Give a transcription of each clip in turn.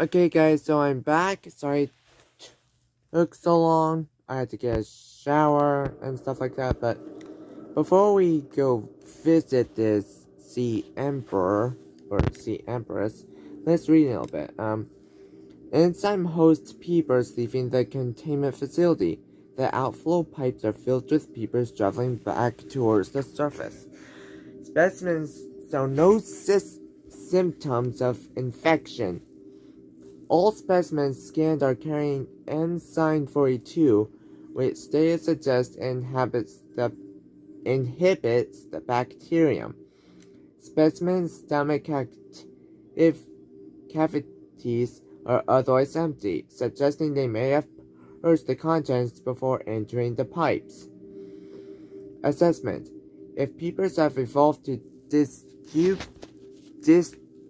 Okay guys, so I'm back. Sorry took so long. I had to get a shower and stuff like that, but before we go visit this Sea Emperor, or Sea Empress, let's read a little bit. Um, enzyme hosts peepers leaving the containment facility. The outflow pipes are filled with peepers traveling back towards the surface. Specimens show no symptoms of infection. All specimens scanned are carrying enzyme 42, which studies suggest inhibits the, inhibits the bacterium. Specimens' stomach if cavities are otherwise empty, suggesting they may have purged the contents before entering the pipes. Assessment If peepers have evolved to distribute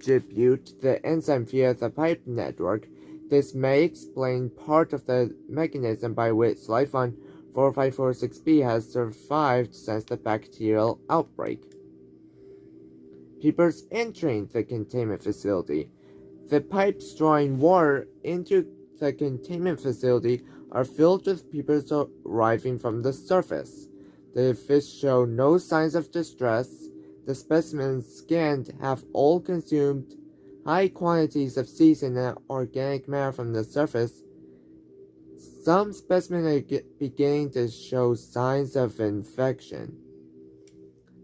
distribute the enzyme via the pipe network. This may explain part of the mechanism by which life on 4546b has survived since the bacterial outbreak. Peepers entering the containment facility. The pipes drawing water into the containment facility are filled with peepers arriving from the surface. The fish show no signs of distress the specimens scanned have all consumed high quantities of seasoned and organic matter from the surface. Some specimens are beginning to show signs of infection.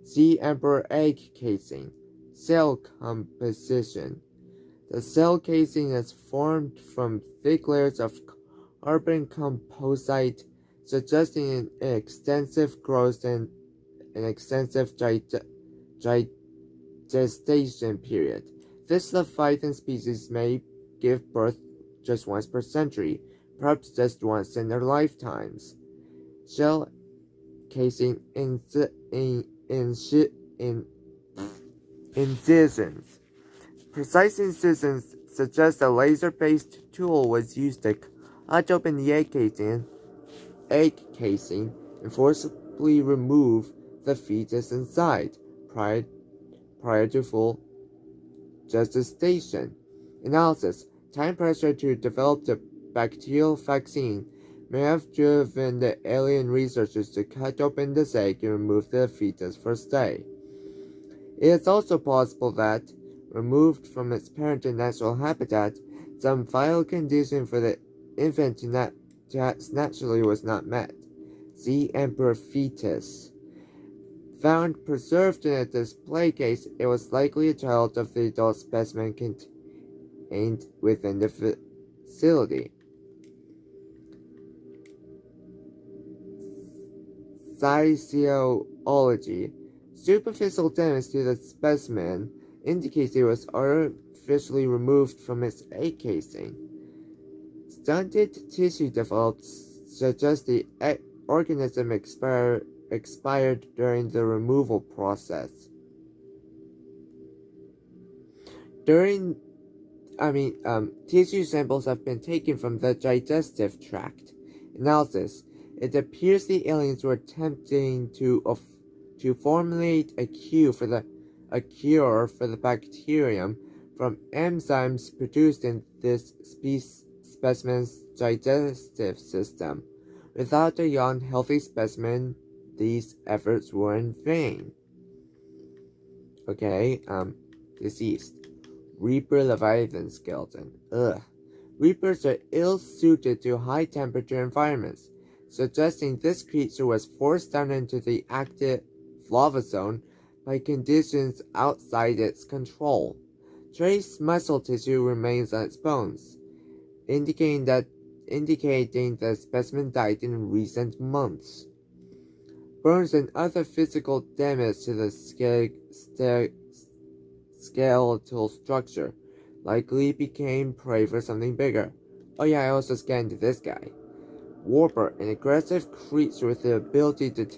Sea Emperor egg casing. Cell composition. The cell casing is formed from thick layers of carbon composite, suggesting an extensive growth and an extensive digestion gestation period. This Leviathan species may give birth just once per century, perhaps just once in their lifetimes. Shell casing in, in, in, in incisions. Precise incisions suggest a laser-based tool was used to cut open the egg casing, egg casing and forcibly remove the fetus inside prior, prior to full gestation. Analysis Time pressure to develop the bacterial vaccine may have driven the alien researchers to cut open this egg and remove the fetus for study. It is also possible that, removed from its parent and natural habitat, some vital condition for the infant to, nat to naturally was not met. Sea Emperor fetus. Found preserved in a display case, it was likely a child of the adult specimen contained within the facility. Physiology Superficial damage to the specimen indicates it was artificially removed from its egg casing. Stunted tissue developed suggests the organism expired expired during the removal process. During, I mean, um, tissue samples have been taken from the digestive tract. Analysis. It appears the aliens were attempting to uh, to formulate a cure for the a cure for the bacterium from enzymes produced in this species specimen's digestive system. Without a young, healthy specimen, these efforts were in vain. Okay, um, deceased. Reaper Leviathan skeleton. Ugh. Reapers are ill suited to high temperature environments, suggesting this creature was forced down into the active lava zone by conditions outside its control. Trace muscle tissue remains on its bones, indicating that indicating the specimen died in recent months. Burns and other physical damage to the skeletal structure likely became prey for something bigger. Oh yeah, I also scanned this guy. Warper, an aggressive creature with the ability to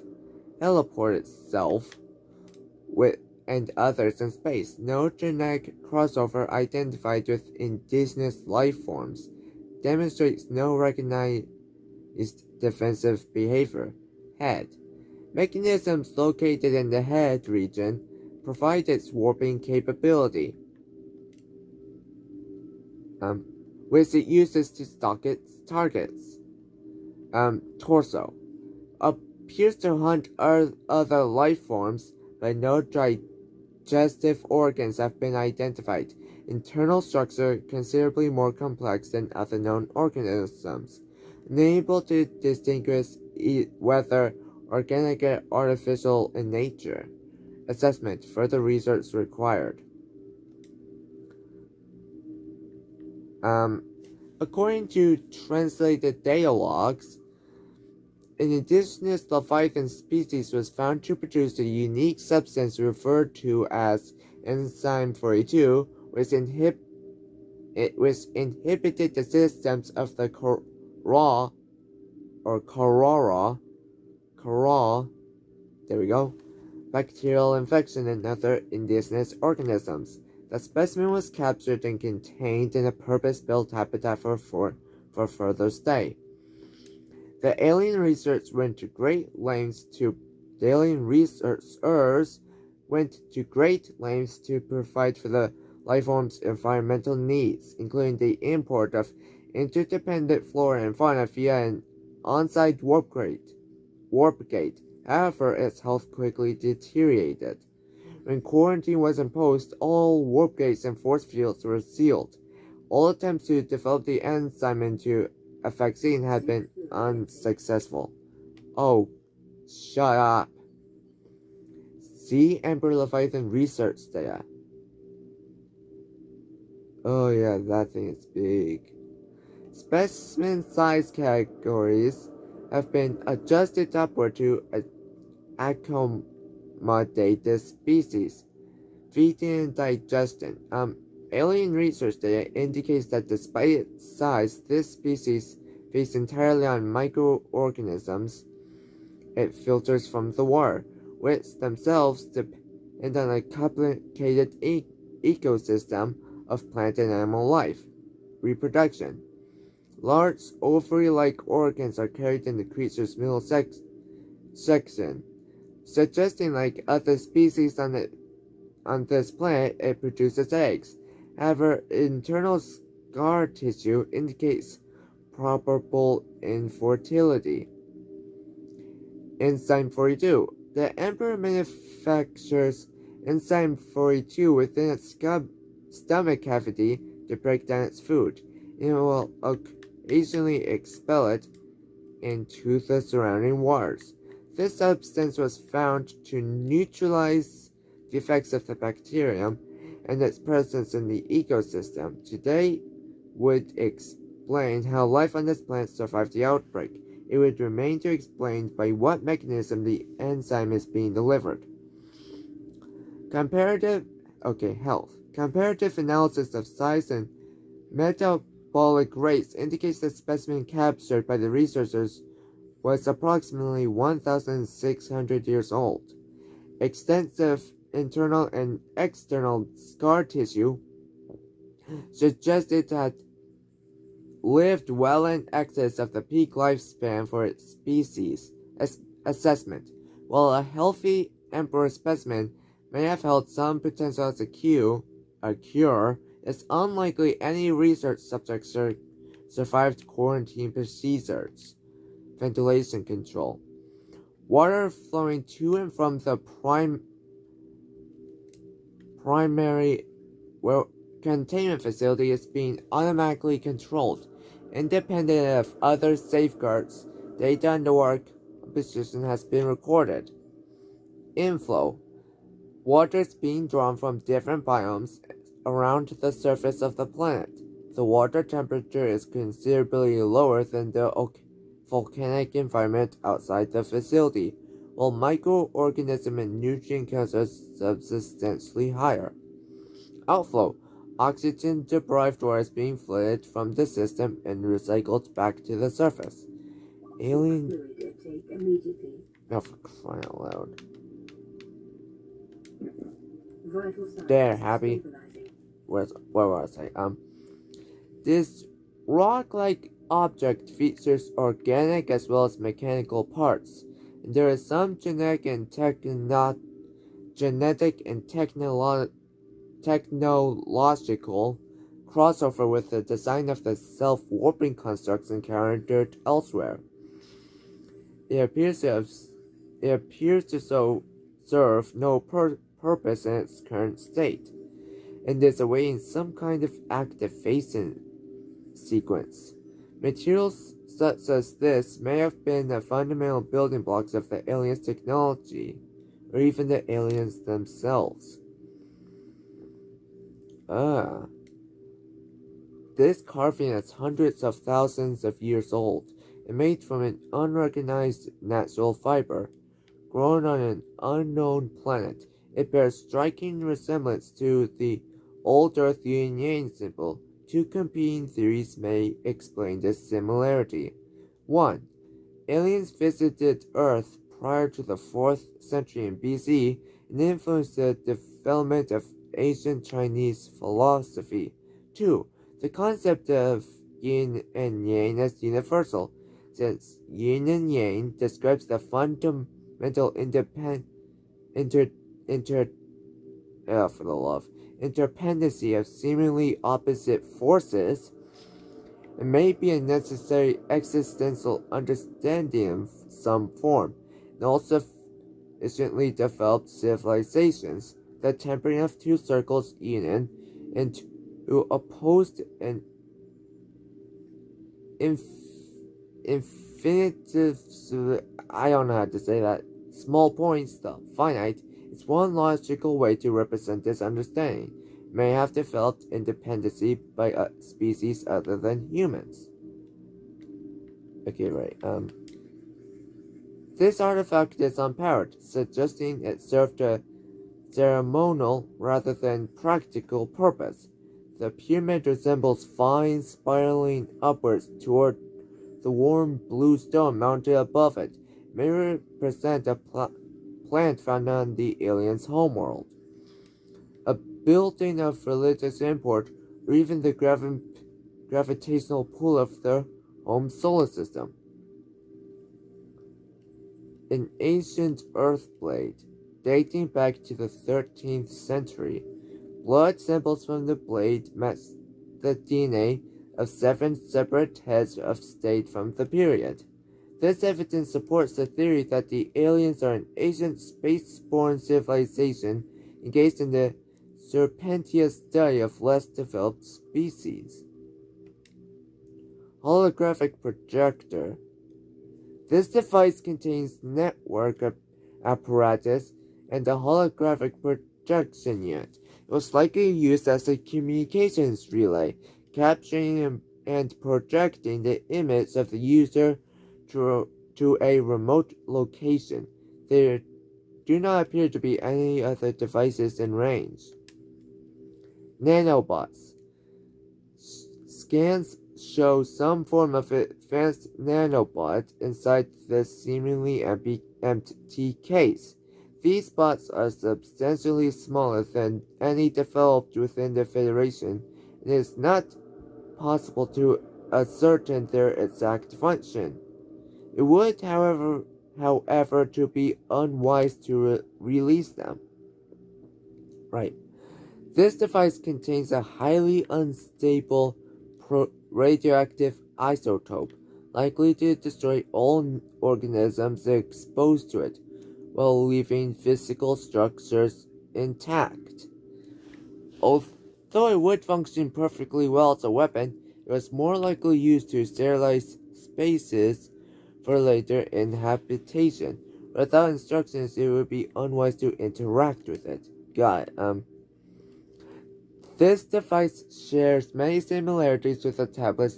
teleport itself with and others in space. No genetic crossover identified with indigenous life forms. Demonstrates no recognized defensive behavior. Head. Mechanisms located in the head region provide its warping capability. Um, which it uses to stalk its targets. Um, torso appears to hunt other life forms, but no digestive organs have been identified. Internal structure considerably more complex than other known organisms, unable to distinguish whether organic or artificial in nature. Assessment. Further research required. Um, according to translated dialogues, an indigenous Leviathan species was found to produce a unique substance referred to as enzyme 42, which, inhib it, which inhibited the systems of the raw or Corora, Corora, there we go, bacterial infection and other indigenous organisms. The specimen was captured and contained in a purpose-built habitat for, for, for further stay. The alien research went to great lengths to the alien researchers went to great lengths to provide for the lifeform's environmental needs, including the import of interdependent flora and fauna via an on-site warp gate. Warp gate. However, its health quickly deteriorated. When quarantine was imposed, all warp gates and force fields were sealed. All attempts to develop the enzyme into a vaccine had been unsuccessful. Oh, shut up. Sea Emperor Leviathan research data. Oh yeah, that thing is big. Specimen size categories have been adjusted upward to accom accommodate species. Feeding and digestion. Um, alien research data indicates that despite its size, this species feeds entirely on microorganisms it filters from the water, which themselves depend on a complicated e ecosystem of plant and animal life. Reproduction. Large ovary-like organs are carried in the creature's middle sex section, suggesting like other species on the on this planet it produces eggs. However, internal scar tissue indicates probable infertility. Enzyme 42. The Emperor manufactures enzyme 42 within its stomach cavity to break down its food. It will occasionally expel it into the surrounding waters. This substance was found to neutralize the effects of the bacterium and its presence in the ecosystem. Today would explain how life on this planet survived the outbreak. It would remain to explain by what mechanism the enzyme is being delivered. Comparative, okay, health. Comparative analysis of size and metabolic rates indicates that specimen captured by the researchers was approximately 1,600 years old. Extensive internal and external scar tissue suggested that lived well in excess of the peak lifespan for its species As assessment. While a healthy emperor specimen may have held some potential as a cure, a cure, it's unlikely any research subjects survived quarantine procedures ventilation control. Water flowing to and from the prime primary well, containment facility is being automatically controlled, independent of other safeguards. Data on the work position has been recorded. Inflow. Water is being drawn from different biomes around the surface of the planet. The water temperature is considerably lower than the volcanic environment outside the facility, while microorganism and nutrient counts are substantially higher. Outflow Oxygen deprived water is being flooded from the system and recycled back to the surface. Alien. Oh, for crying out loud. There, happy. Where was I? Um, this rock-like object features organic as well as mechanical parts. There is some genetic and techno genetic and technolo technological crossover with the design of the self-warping constructs encountered elsewhere. It appears to have, it appears to so serve no pur purpose in its current state, and is awaiting some kind of activation sequence. Materials such as this may have been the fundamental building blocks of the aliens' technology, or even the aliens themselves. Ah. This carving is hundreds of thousands of years old and made from an unrecognized natural fiber. Grown on an unknown planet, it bears striking resemblance to the yang symbol. Two competing theories may explain this similarity. 1. Aliens visited Earth prior to the 4th century in BC and influenced the development of ancient Chinese philosophy. 2. The concept of yin and yang as universal, since yin and yang describes the fundamental independent inter inter uh, for the love interdependency of seemingly opposite forces. It may be a necessary existential understanding of some form, and also efficiently developed civilizations the tempering of two circles union into opposed and inf infinitive I don't know how to say that small points the finite is one logical way to represent this understanding. May have developed independently by a species other than humans. Okay right um this artifact is unpowered, suggesting it served a ceremonial rather than practical purpose. The pyramid resembles vines spiraling upwards toward the warm blue stone mounted above it, may represent a pl plant found on the alien's homeworld. A building of religious import, or even the gravi gravitational pull of their home solar system. An ancient earth blade dating back to the 13th century. Blood samples from the blade matched the DNA of seven separate heads of state from the period. This evidence supports the theory that the aliens are an ancient space-borne civilization engaged in the serpentious study of less developed species. Holographic projector. This device contains network apparatus and a holographic projection unit. It was likely used as a communications relay, capturing and projecting the image of the user to, to a remote location. There do not appear to be any other devices in range. Nanobots. Scans show some form of advanced nanobot inside this seemingly empty, empty case. These bots are substantially smaller than any developed within the Federation, and it is not possible to ascertain their exact function. It would, however, however, to be unwise to re release them. Right. This device contains a highly unstable radioactive isotope, likely to destroy all organisms exposed to it while leaving physical structures intact. Although it would function perfectly well as a weapon, it was more likely used to sterilize spaces for later inhabitation. Without instructions, it would be unwise to interact with it. It. Um, this device shares many similarities with the tablets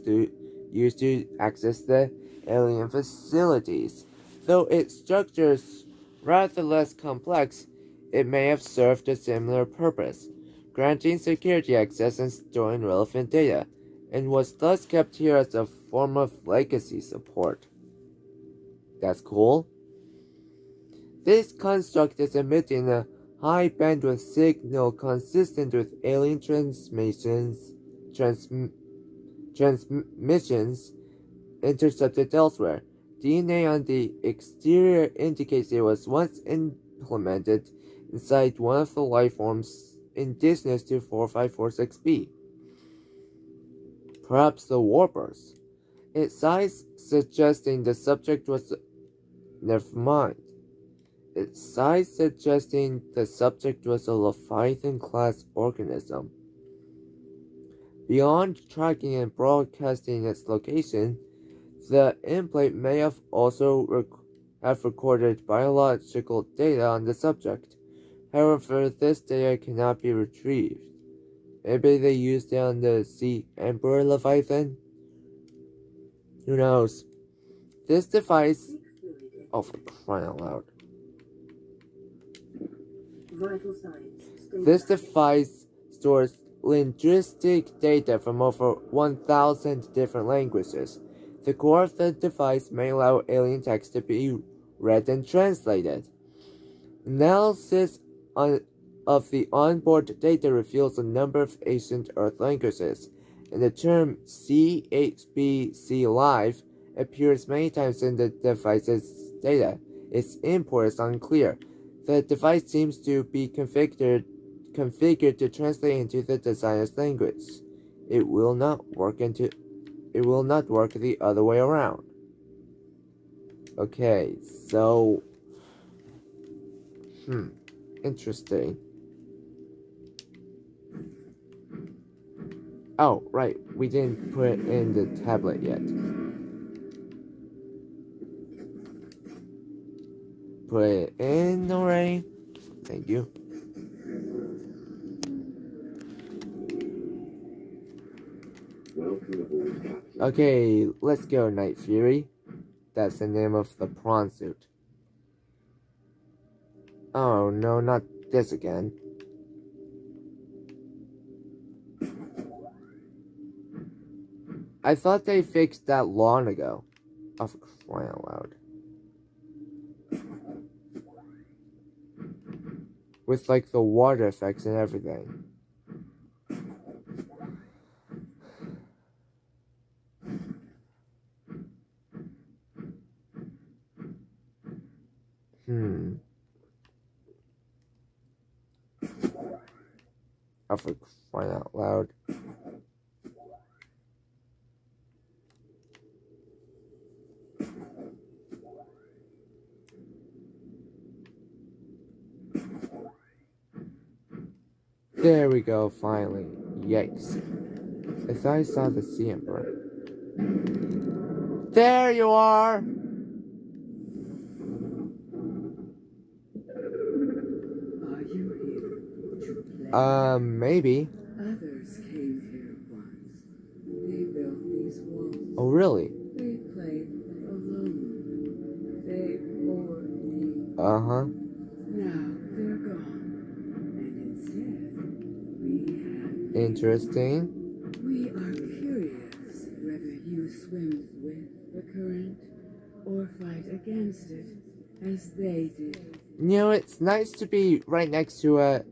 used to access the alien facilities, though its structure is Rather less complex, it may have served a similar purpose, granting security access and storing relevant data, and was thus kept here as a form of legacy support. That's cool. This construct is emitting a high bandwidth signal consistent with alien transmissions, transm transmissions intercepted elsewhere, DNA on the exterior indicates it was once implemented inside one of the life forms indigenous to 4546b. Perhaps the warpers. Its size suggesting the subject was. Never mind. Its size suggesting the subject was a Leviathan class organism. Beyond tracking and broadcasting its location, the implate may have also rec have recorded biological data on the subject. However, this data cannot be retrieved. Maybe they used it on the Sea Emperor Leviathan? Who knows? This device. Oh, for crying out loud. This device stores linguistic data from over 1,000 different languages. The core of the device may allow alien text to be read and translated. Analysis on, of the onboard data reveals a number of ancient Earth languages, and the term CHBC Live appears many times in the device's data. Its import is unclear. The device seems to be configured configured to translate into the designer's language. It will not work into it will not work the other way around. Okay, so hmm, interesting. Oh, right, we didn't put in the tablet yet. Put it in already. Thank you. Okay, let's go, Night Fury. That's the name of the prawn suit. Oh no, not this again. I thought they fixed that long ago. Oh, for crying loud. With like the water effects and everything. Hmm. Oh, for crying out loud. There we go, finally. Yikes. I thought I saw the sea emperor. There you are! Are you here to? Um, maybe. Others came here once. They built these walls. Oh, really? Interesting. We are curious whether you swim with the current or fight against it, as they did. You know, it's nice to be right next to a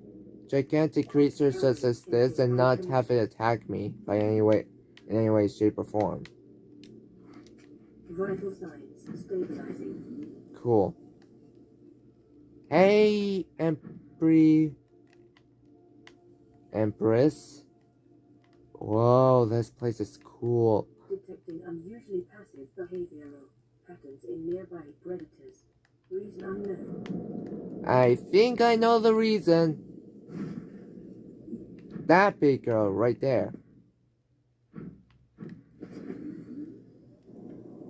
gigantic creature such as this and not have it attack me by any way, in any way, shape, or form. Vital signs stabilizing. Cool. Hey, Empress. Empress. Whoa, this place is cool. Detecting unusually passive behavioral patterns in nearby predators. Reason unknown. I think I know the reason. That big girl right there.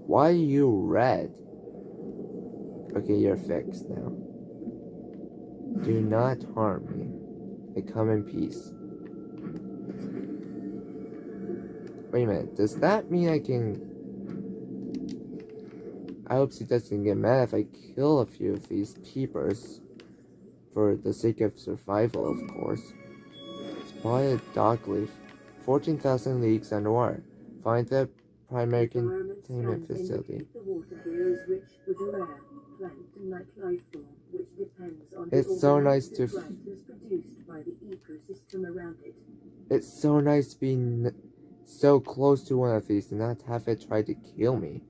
Why are you red? Okay, you're fixed now. Do not harm me. I come in peace. Wait a minute, does that mean I can... I hope she doesn't get mad if I kill a few of these peepers. For the sake of survival, of course. Spotted dockleaf. 14,000 leagues underwater. Find the primary containment facility. indicate the water here is rich with a rare plant and night life form which depends on It's so nice to f- produced by the ecosystem around it. It's so nice to be n- so close to one of these and not have it try to kill me.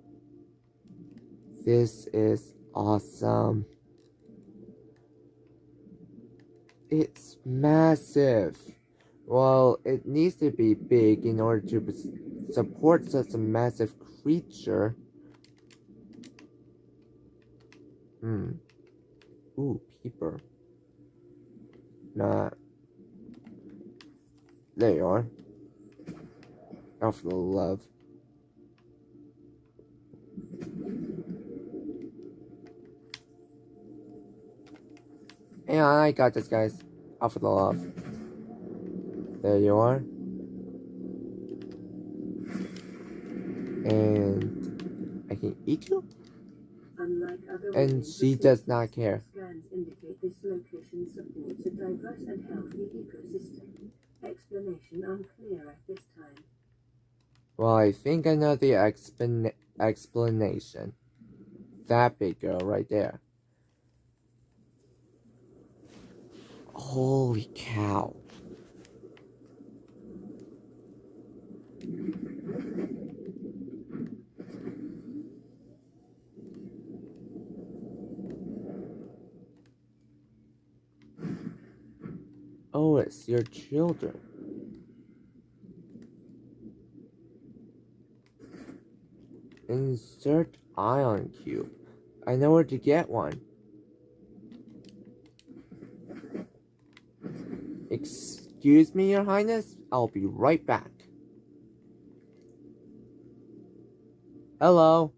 This is awesome. It's massive. Well, it needs to be big in order to support such a massive creature. Hmm. Ooh, peeper. Nah. There you are. Oh, for the love. Yeah, I got this, guys. Off for the love. There you are. And I can eat you? And she does not care. Scans indicate this location supports a diverse and healthy ecosystem. Explanation unclear at this time. Well, I think I know the explan- explanation. That big girl right there. Holy cow. Oh, it's your children. Insert ion cube. I know where to get one. Excuse me, your highness? I'll be right back. Hello?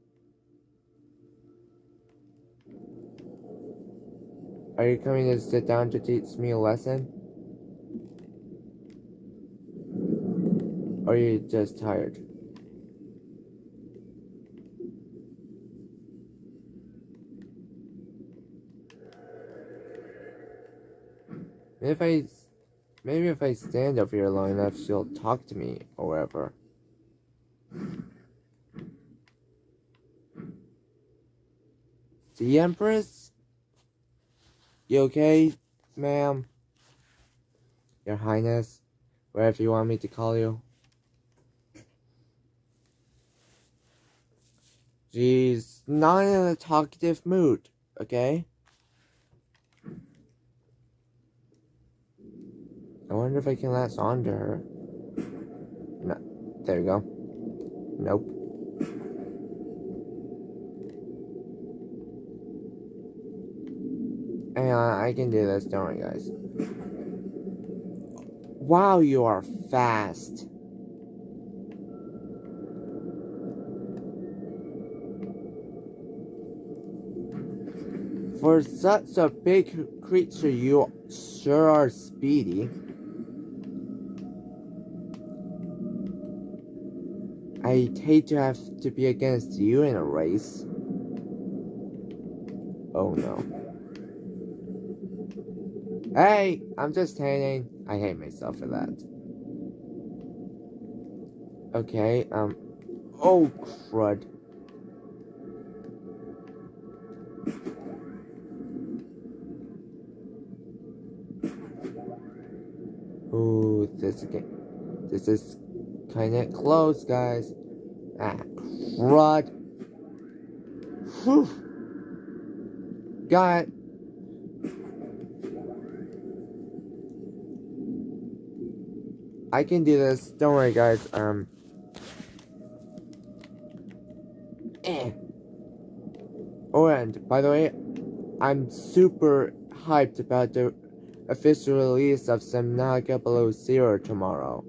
Are you coming to sit down to teach me a lesson? Or are you just tired? Maybe if I, maybe if I stand up here long enough, she'll talk to me or whatever. The Empress? You okay, ma'am? Your Highness? Whatever you want me to call you. She's not in a talkative mood, okay? I wonder if I can latch on to her. No. There we go. Nope. Hang on, I can do this, don't worry, guys. Wow, you are fast. For such a big creature, you sure are speedy. I'd hate to have to be against you in a race. Oh no. Hey, I'm just tanning. I hate myself for that. Okay, um. Oh, crud. Ooh, this. This is kind of close, guys. Whew. Got. I can do this. Don't worry, guys. Um. Eh. Oh, and by the way, I'm super hyped about the official release of Subnautica Below Zero tomorrow.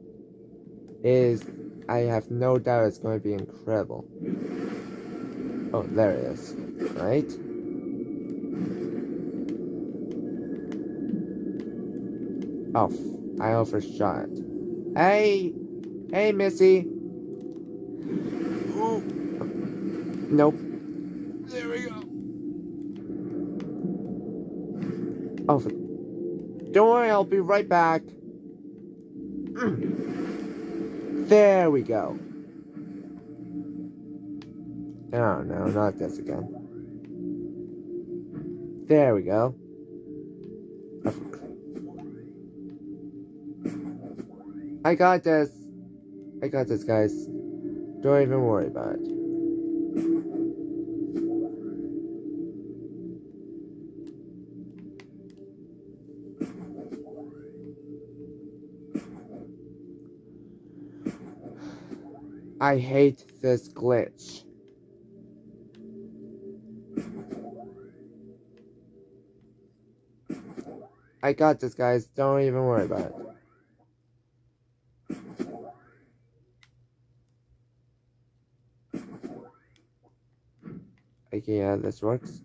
It is, I have no doubt it's going to be incredible. Oh, there it is. Right? Oh, I overshot. Hey! Hey, Missy! Nope. There we go. Oh, don't worry, I'll be right back. There we go. Oh, no, not this again. There we go. I got this. I got this, guys. Don't even worry about it. I hate this glitch. I got this, guys. Don't even worry about it. Okay, yeah, this works.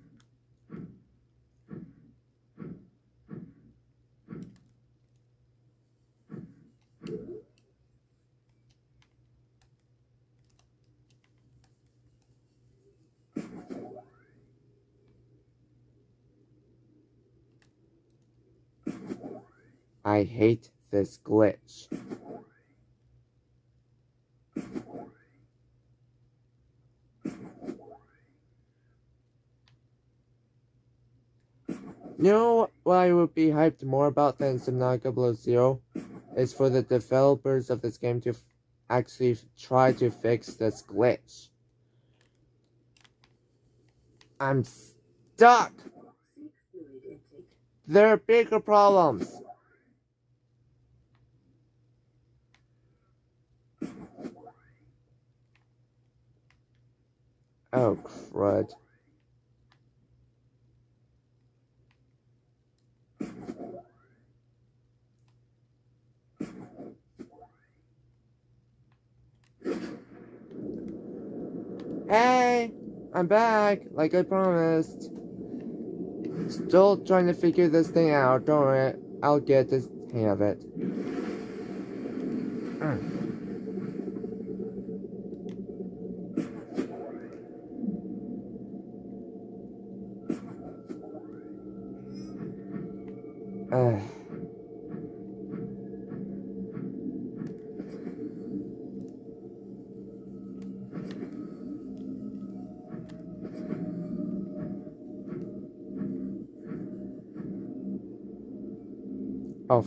I hate this glitch. You know what I would be hyped more about than Subnautica Below Zero? Is for the developers of this game to actually try to fix this glitch. I'm stuck! There are bigger problems. Oh, crud. Hey, I'm back, like I promised. Still trying to figure this thing out. Don't worry, I'll get the hang of it. Mm.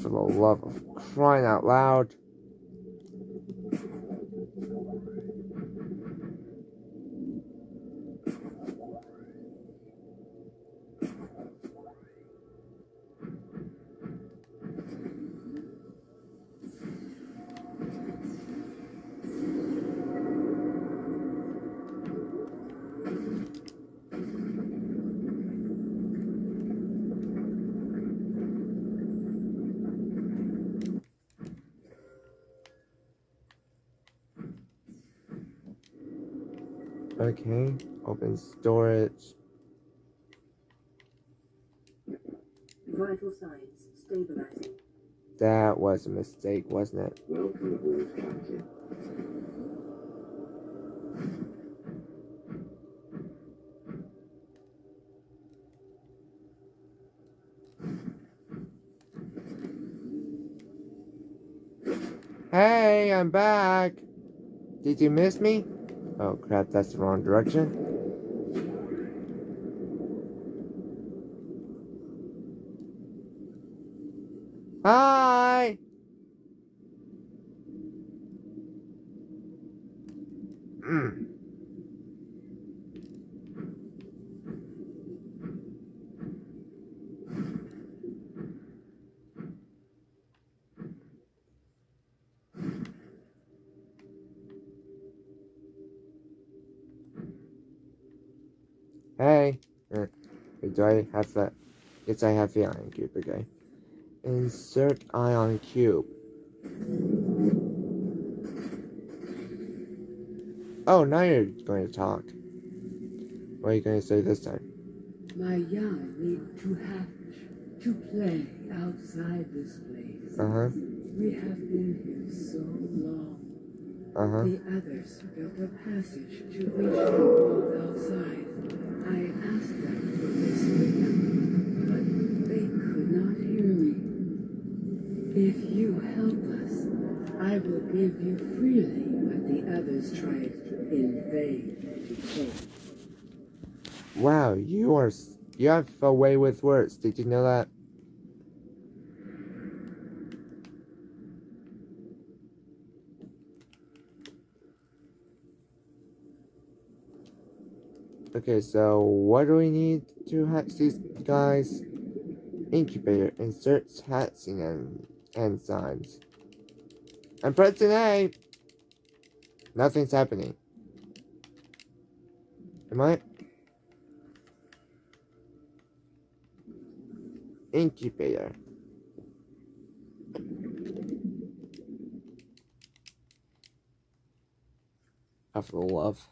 For the love of crying out loud. Okay, open storage. Vital signs stabilizing. That was a mistake, wasn't it? Welcome aboard, Captain. Hey, I'm back. Did you miss me? Oh crap, that's the wrong direction. Hi. Mm. Hey. Uh, wait, do I have that? Yes, I have the ion cube, okay. Insert ion cube. Oh, now you're going to talk. What are you going to say this time? My young need to have to play outside this place. Uh huh. We have been here so long. Uh huh. The others built a passage to reach the world outside. I asked them to whisper them, but they could not hear me. If you help us, I will give you freely what the others tried in vain to take. Wow, you are you have a way with words. Did you know that? Okay, so what do we need to hatch these guys? Incubator inserts hatching and enzymes. I'm pressing A. Nothing's happening. Am I? Incubator. Of love.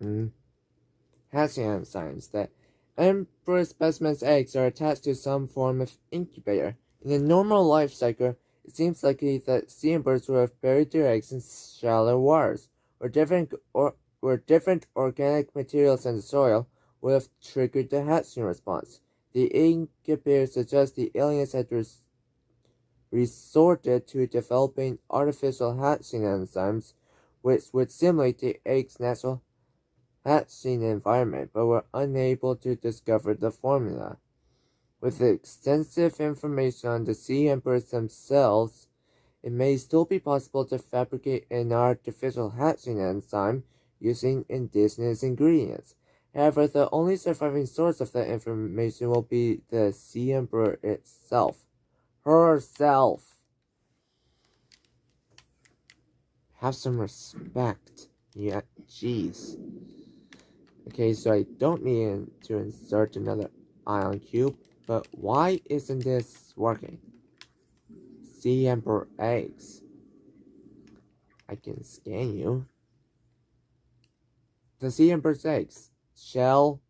Hmm. Hatching enzymes that embryo specimen's eggs are attached to some form of incubator. In the normal life cycle, it seems likely that sea birds would have buried their eggs in shallow waters, where different or where different organic materials in the soil would have triggered the hatching response. The incubator suggests the aliens had res resorted to developing artificial hatching enzymes, which would simulate the egg's natural hatching environment, but were unable to discover the formula. With extensive information on the sea emperors themselves, it may still be possible to fabricate an artificial hatching enzyme using indigenous ingredients. However, the only surviving source of that information will be the sea emperor itself. Herself. Have some respect. Yeah, jeez. Okay, so I don't need to insert another ion cube. But why isn't this working? Sea Emperor eggs. I can scan you. The Sea Emperor's eggs. Shell.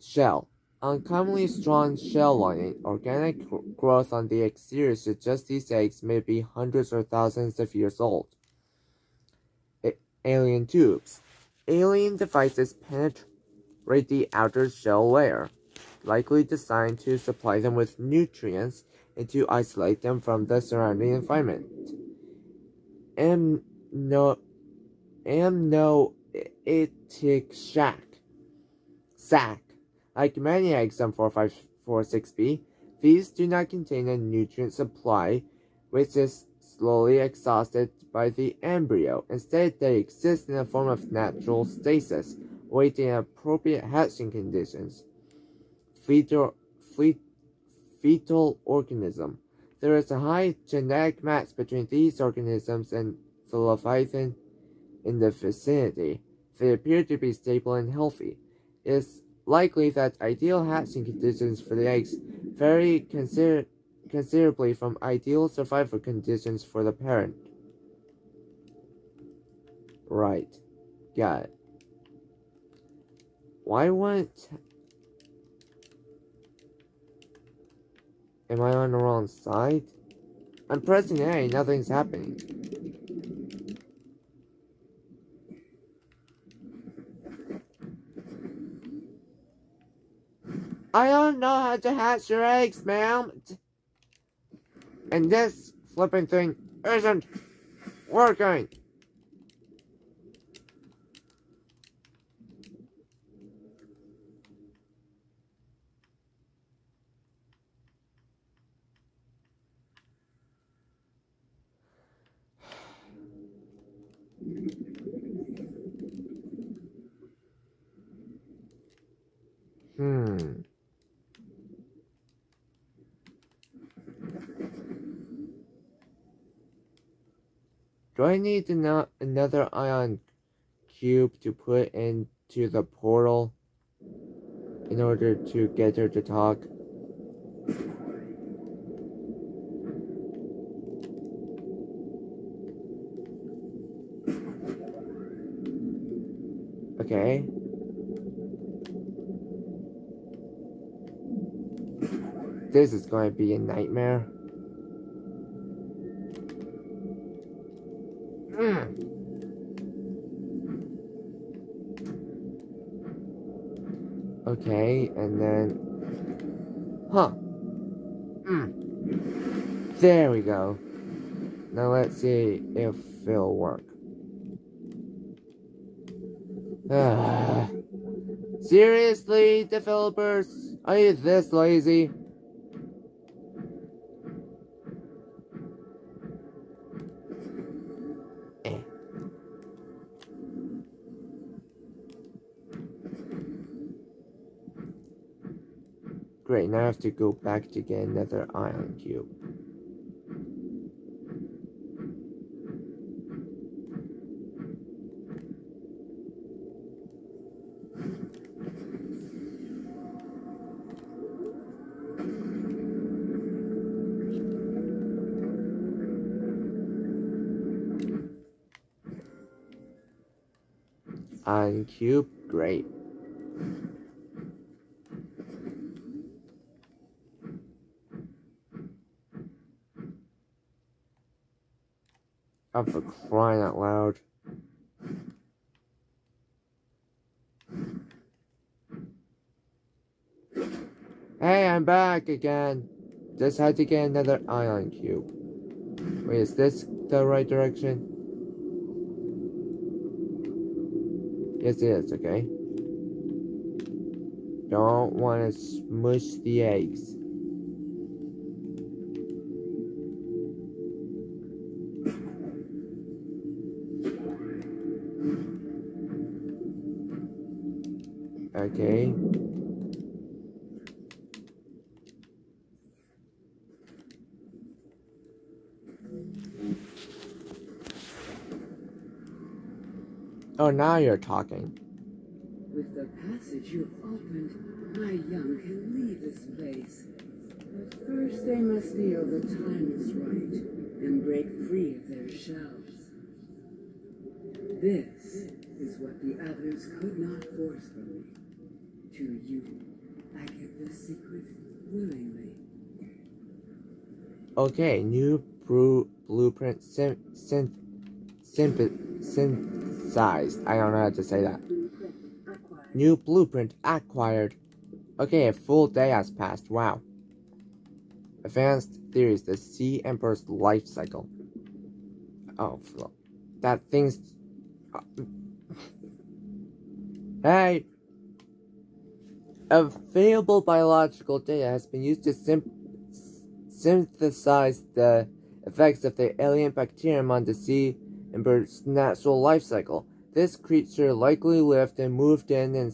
Shell. Uncommonly strong shell lining. Organic growth on the exterior suggests these eggs may be hundreds or thousands of years old. A alien tubes. Alien devices penetrate the outer shell layer likely designed to supply them with nutrients and to isolate them from the surrounding environment. Amno, amnoitic shack, like many eggs on 4546b, these do not contain a nutrient supply, which is slowly exhausted by the embryo. Instead, they exist in a form of natural stasis, waiting appropriate hatching conditions fetal, fetal organism. There is a high genetic match between these organisms and the Leviathan in the vicinity. They appear to be stable and healthy. It is likely that ideal hatching conditions for the eggs vary consider considerably from ideal survival conditions for the parent. Right. Got it. Why won't Am I on the wrong side? I'm pressing A, nothing's happening. I don't know how to hatch your eggs, ma'am. And this flipping thing isn't working. Hmm. Do I need another ion cube to put into the portal in order to get her to talk? Okay. This is going to be a nightmare. Mm. Okay, and then... Huh. Mm. There we go. Now let's see if it'll work. Seriously, developers? Are you this lazy? Great, now I have to go back to get another ion cube. Ion cube, great. For crying out loud. Hey, I'm back again. Just had to get another ion cube. Wait, is this the right direction? Yes, it is, okay. Don't want to smush the eggs. Okay. Oh, now you're talking. With the passage you've opened, my young can leave this place. But first they must feel the time is right and break free of their shells. This is what the others could not force from me. To you, I give the secret willingly. Okay, new blueprint synth- synth- synthesized. I don't know how to say that. New blueprint acquired. Okay, a full day has passed. Wow. Advanced theories: the Sea Emperor's life cycle. Oh, that thing's. Uh, Hey. Available biological data has been used to synthesize the effects of the alien bacterium on the sea emperor's natural life cycle. This creature likely lived and moved in in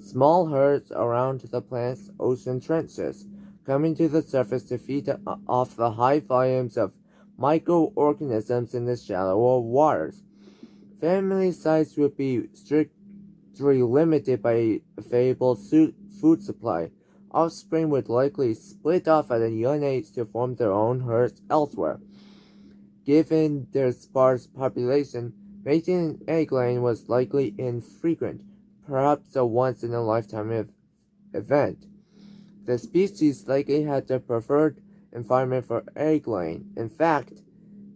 small herds around the planet's ocean trenches, coming to the surface to feed off the high volumes of microorganisms in the shallower waters. Family size would be strictly limited by available food supply. Offspring would likely split off at a young age to form their own herds elsewhere. Given their sparse population, mating and egg laying was likely infrequent, perhaps a once in a lifetime ev- event. The species likely had the preferred environment for egg laying. In fact,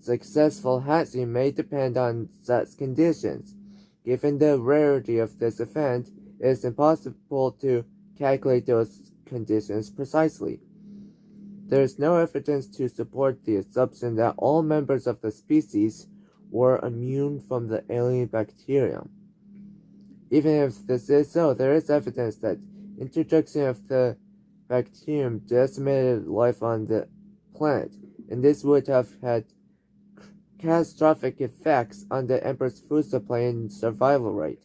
successful hatching may depend on such conditions. Given the rarity of this event, it is impossible to calculate those conditions precisely. There is no evidence to support the assumption that all members of the species were immune from the alien bacterium. Even if this is so, there is evidence that introduction of the bacterium decimated life on the planet, and this would have had catastrophic effects on the Emperor's food supply and survival rate.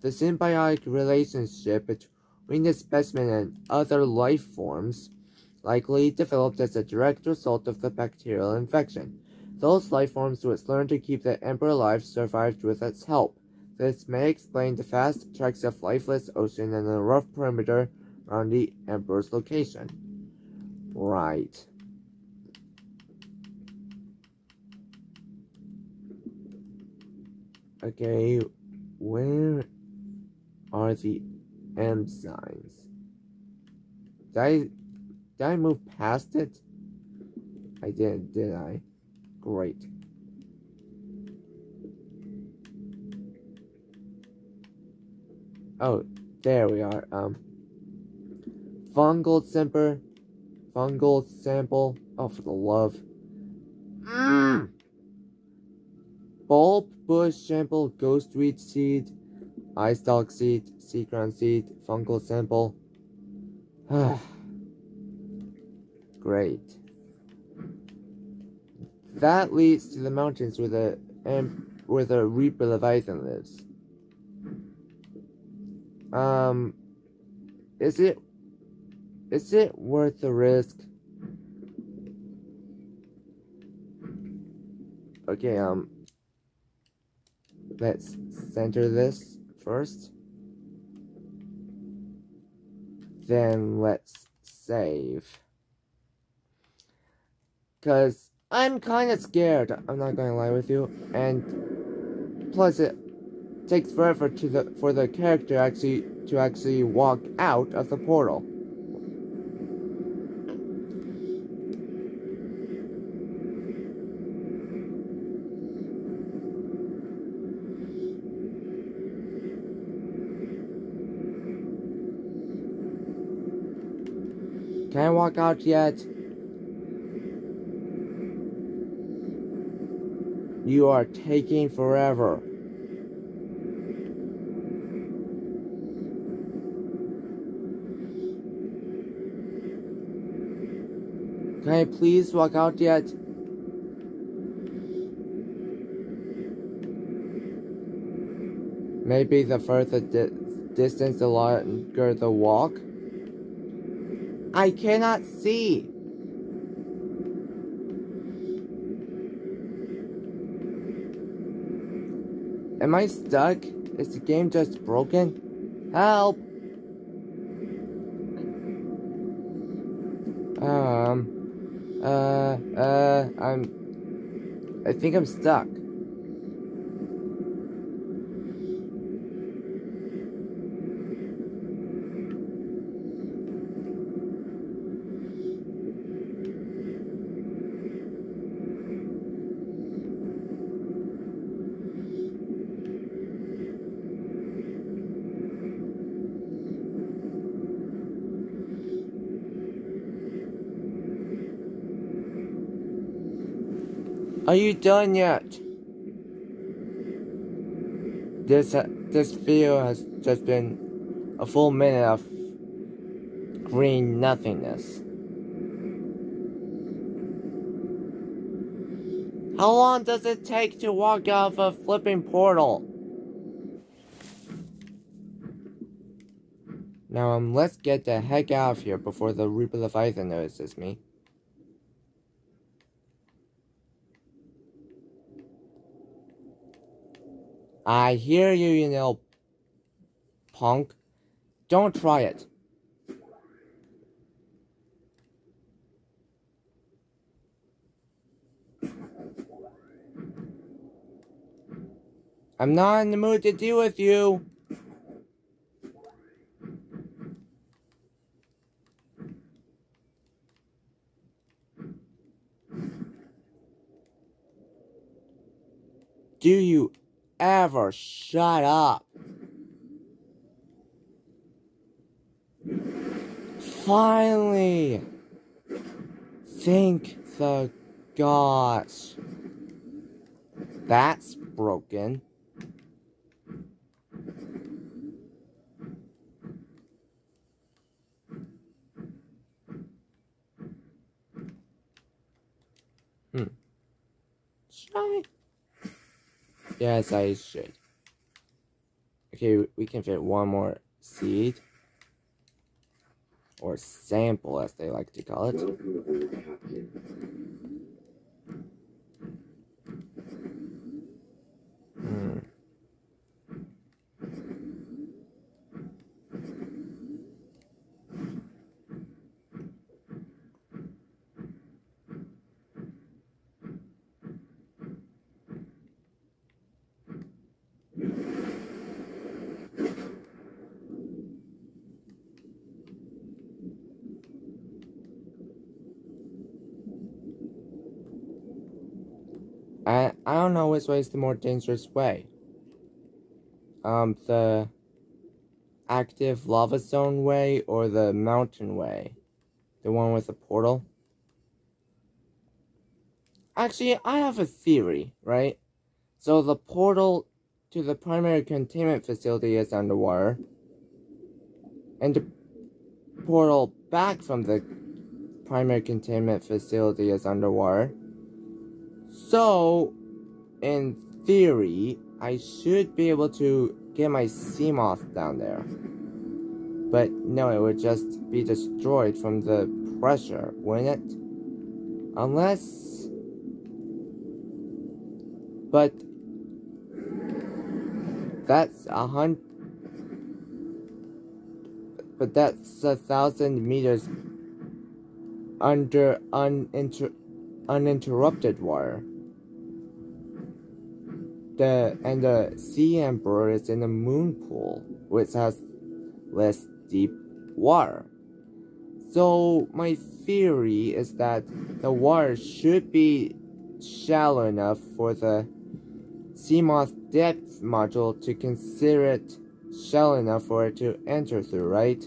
The symbiotic relationship between the specimen and other life forms likely developed as a direct result of the bacterial infection. Those life forms which learned to keep the Emperor alive survived with its help. This may explain the vast tracts of lifeless ocean and the rough perimeter around the Emperor's location. Right. Okay, where are the enzymes? Did I, did I move past it? I did, did I? Great. Oh, there we are. Um, fungal simper, fungal sample. Oh, for the love. Mm. Bulb, bush, sample, ghost ghostweed seed, eye stalk seed, sea crown seed, fungal sample. Great. That leads to the mountains where the um, where the Reaper Leviathan lives. Um, is it is it worth the risk? Okay, um, let's center this first. Then let's save. Cause I'm kinda scared, I'm not gonna lie with you, and plus it takes forever to the for the character actually to actually walk out of the portal. Can I walk out yet? You are taking forever. Can I please walk out yet? Maybe the further di distance, the longer the walk. I cannot see. Am I stuck? Is the game just broken? Help! Um, uh, uh, I'm, I think I'm stuck. Are you done yet? This uh, this video has just been a full minute of green nothingness. How long does it take to walk out of a flipping portal? Now, um, let's get the heck out of here before the Reaper Leviathan notices me. I hear you, you know, punk. Don't try it. I'm not in the mood to deal with you. Do you ever shut up? Finally! Thank the gods. That's broken. Hmm. Should I? Yes, I should. Okay, we can fit one more seed. Or sample, as they like to call it. Welcome aboard, Captain. Hmm. I I don't which way is the more dangerous way. Um, the active lava zone way or the mountain way, the one with the portal. Actually, I have a theory, right? So the portal to the primary containment facility is underwater, and the portal back from the primary containment facility is underwater. So, in theory, I should be able to get my Seamoth down there. But no, it would just be destroyed from the pressure, wouldn't it? Unless. But. That's a hundred. But that's a thousand meters under uninter uninterrupted water. The and the sea emperor is in the moon pool, which has less deep water. So my theory is that the water should be shallow enough for the Seamoth depth module to consider it shallow enough for it to enter through, right?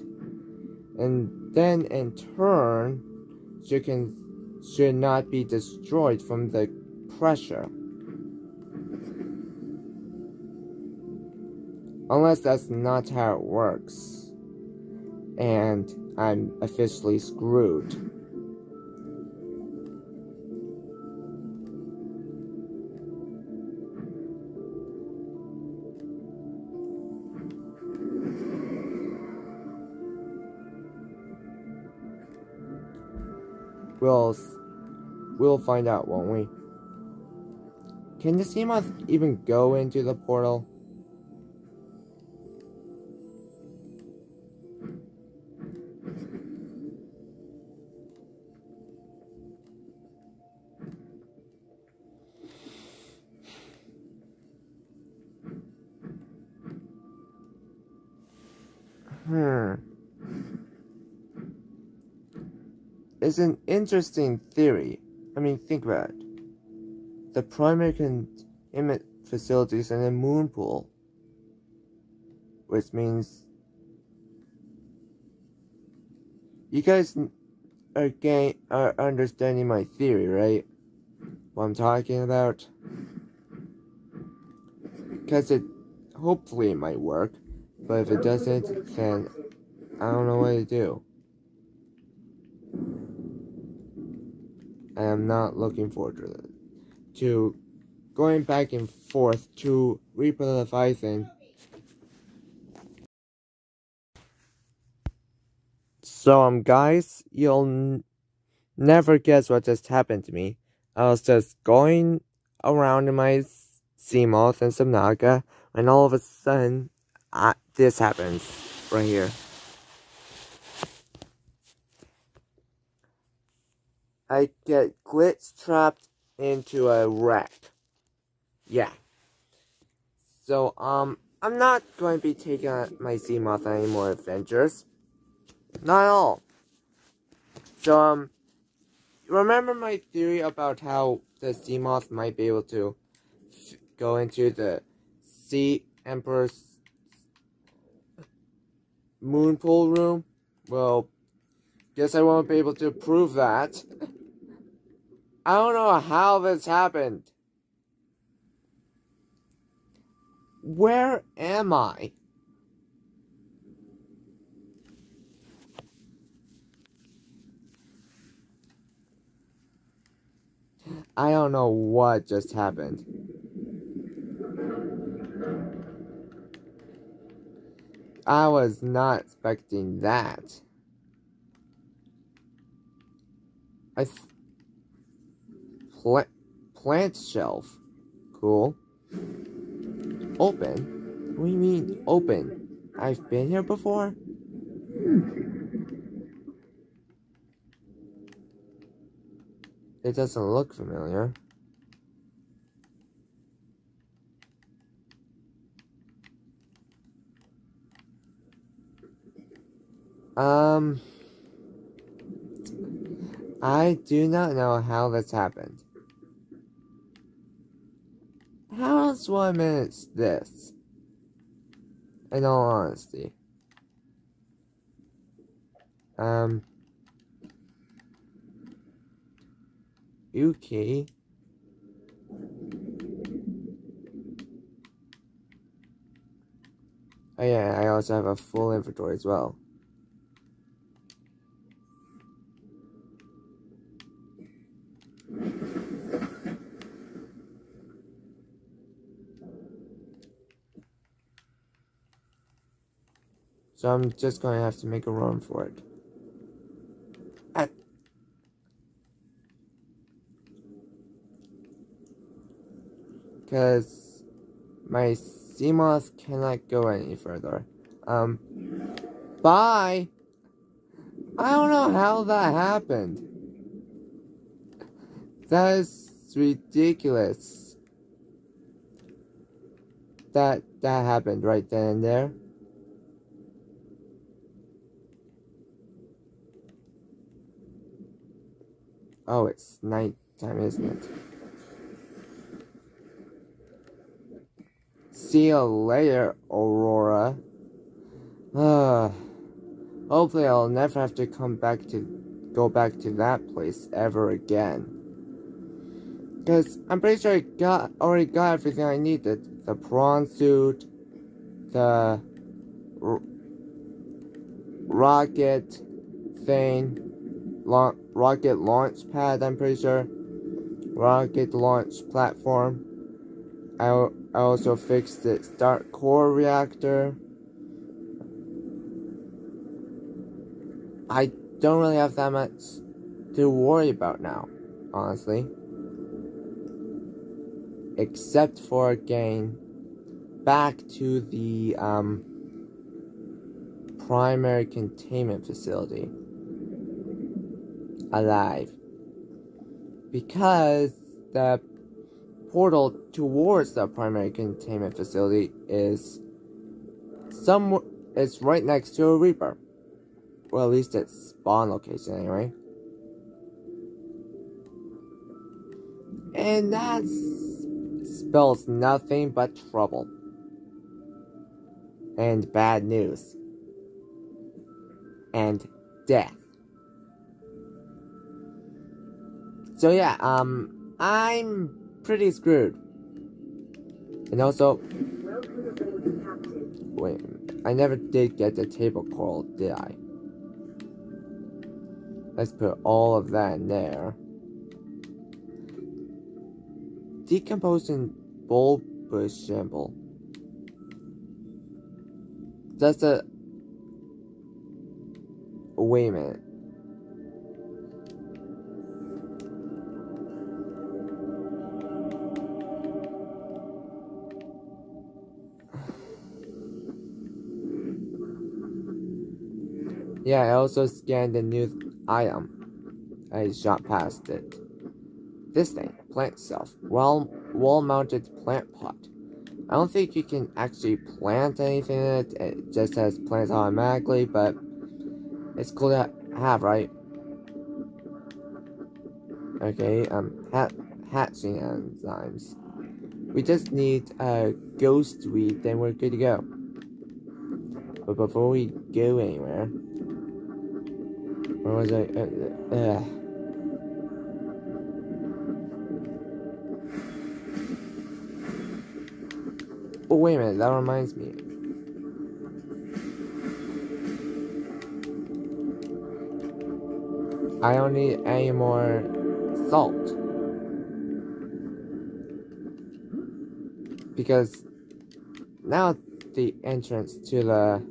And then in turn, she can should not be destroyed from the pressure. Unless that's not how it works. And I'm officially screwed. We'll, we'll find out, won't we? Can the Seamoth even go into the portal? It's an interesting theory. I mean, think about it. The primary containment facilities in a moon pool, which means you guys are getting, are understanding my theory, right? What I'm talking about, because it hopefully it might work. But if it doesn't, then I don't know what to do. I am not looking forward to. To going back and forth to Reaper So, um, guys, you'll never guess what just happened to me. I was just going around in my Seamoth and Subnautica, and all of a sudden, I, this happens right here. I get glitch trapped into a wreck. Yeah. So, um, I'm not going to be taking my Seamoth on any more adventures. Not at all. So, um, remember my theory about how the Seamoth might be able to go into the Sea Emperor's moon pool room? Well, guess I won't be able to prove that. I don't know how this happened. Where am I? I don't know what just happened. I was not expecting that. I th Pla plant shelf. Cool. Open? What do you mean, open? I've been here before? It doesn't look familiar. Um, I do not know how this happened. How I manage this? In all honesty. Um. Okay. Oh yeah, I also have a full inventory as well. So I'm just going to have to make a run for it. At Because my Seamoth cannot go any further. Um, bye! I don't know how that happened. That is ridiculous. That that happened right then and there. Oh, it's nighttime, isn't it? See you later, Aurora. Ah. Hopefully I'll never have to come back to go back to that place ever again. Cause I'm pretty sure I got already got everything I needed. The prawn suit, the rocket thing, la rocket launch pad, I'm pretty sure. Rocket launch platform. I, I also fixed the start core reactor. I don't really have that much to worry about now, honestly. Except for getting back to the um, primary containment facility alive. Because the portal towards the primary containment facility is somewhere it's right next to a Reaper. Or at least its spawn location, anyway. And that spells nothing but trouble. And bad news. And death. So yeah, um, I'm pretty screwed. And also, wait, I never did get the table coral, did I? Let's put all of that in there. Decomposing bulbous shamble. That's a... Wait a minute. Yeah, I also scanned the new item. I shot past it. This thing, plant shelf, well wall-mounted plant pot. I don't think you can actually plant anything in it. It just has plants automatically, but it's cool to have, right? Okay, um, hat hatching enzymes. We just need a ghost weed, then we're good to go. But before we go anywhere, where was I? Uh, uh, oh, wait a minute, that reminds me. I don't need any more salt. Because now the entrance to the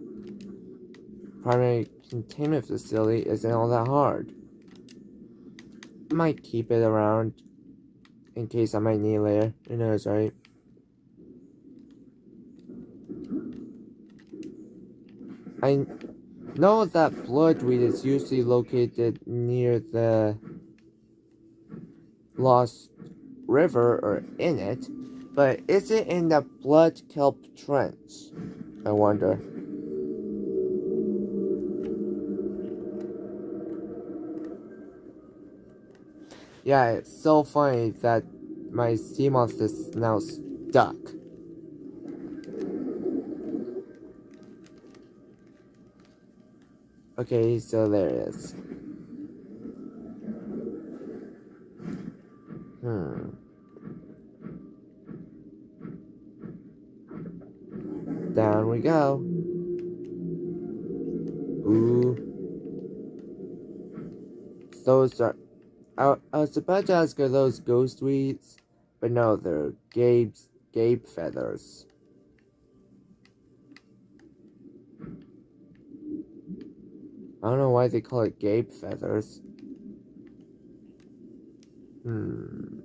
primary containment facility isn't all that hard. Might keep it around in case I might need it later. Who knows, right? I know that bloodweed is usually located near the Lost River or in it, but is it in the Blood Kelp Trench? I wonder. Yeah, it's so funny that my sea monster is now stuck. Okay, so there it is. Hmm. Down we go. Ooh. Those are I, I was about to ask are those ghost weeds, but no, they're Gabe's Gabe feathers. I don't know why they call it gape feathers. Hmm.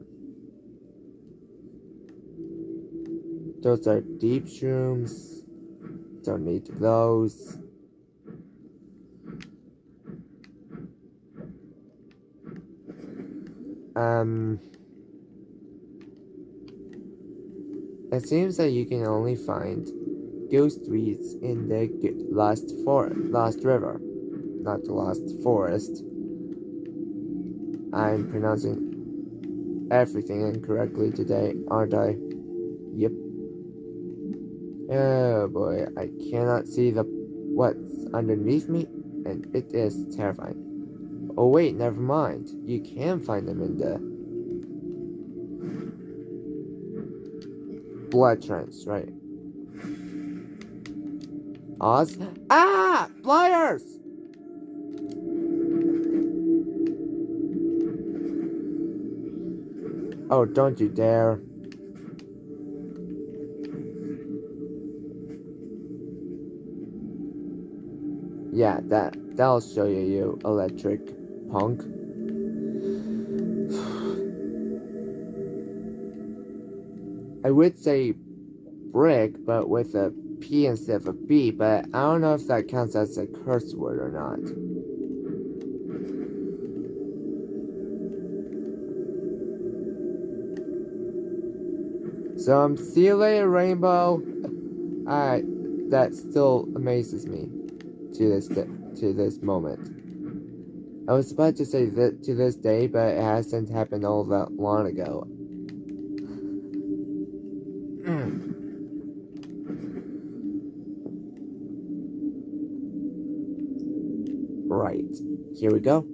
Those are deep shrooms. Don't need those. Um. It seems that you can only find ghost weeds in the last for last river, not the last forest. I'm pronouncing everything incorrectly today, aren't I? Yep. Oh boy, I cannot see the what's underneath me, and it is terrifying. Oh wait, never mind. You can find them in the blood trench, right? Oz? Ah! Flyers! Oh, don't you dare. Yeah, that that'll show you, you electric punk. I would say brick, but with a P instead of a B, but I don't know if that counts as a curse word or not. So um, see you later, Rainbow. Alright, that still amazes me to this to this moment. I was about to say that to this day, but it hasn't happened all that long ago. right, here we go.